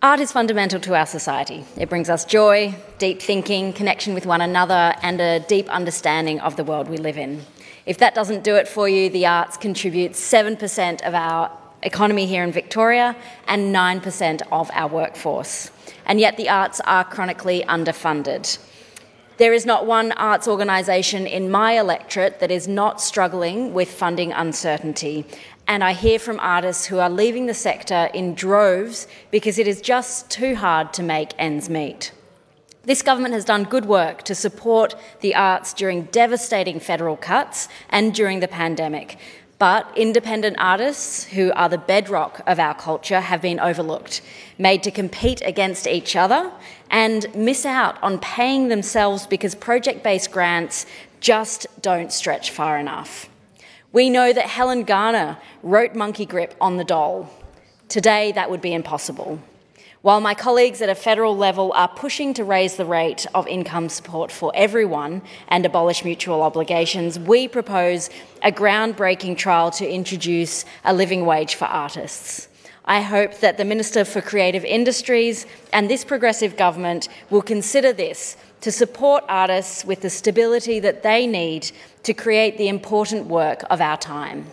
Art is fundamental to our society. It brings us joy, deep thinking, connection with one another, and a deep understanding of the world we live in. If that doesn't do it for you, the arts contribute 7% of our economy here in Victoria and 9% of our workforce. And yet the arts are chronically underfunded. There is not one arts organisation in my electorate that is not struggling with funding uncertainty, and I hear from artists who are leaving the sector in droves because it is just too hard to make ends meet. This government has done good work to support the arts during devastating federal cuts and during the pandemic. But independent artists, who are the bedrock of our culture, have been overlooked, made to compete against each other, and miss out on paying themselves because project based grants just don't stretch far enough. We know that Helen Garner wrote Monkey Grip on the doll. Today, that would be impossible. While my colleagues at a federal level are pushing to raise the rate of income support for everyone and abolish mutual obligations, we propose a groundbreaking trial to introduce a living wage for artists. I hope that the Minister for Creative Industries and this progressive government will consider this to support artists with the stability that they need to create the important work of our time.